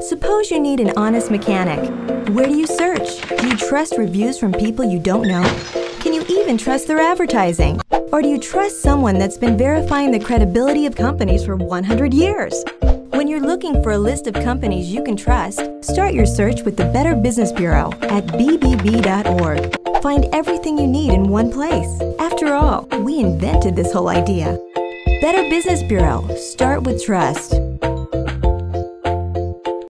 Suppose you need an honest mechanic. Where do you search? Do you trust reviews from people you don't know? Can you even trust their advertising? Or do you trust someone that's been verifying the credibility of companies for 100 years? When you're looking for a list of companies you can trust, start your search with the Better Business Bureau at bbb.org. Find everything you need in one place. After all, we invented this whole idea. Better Business Bureau. Start with trust.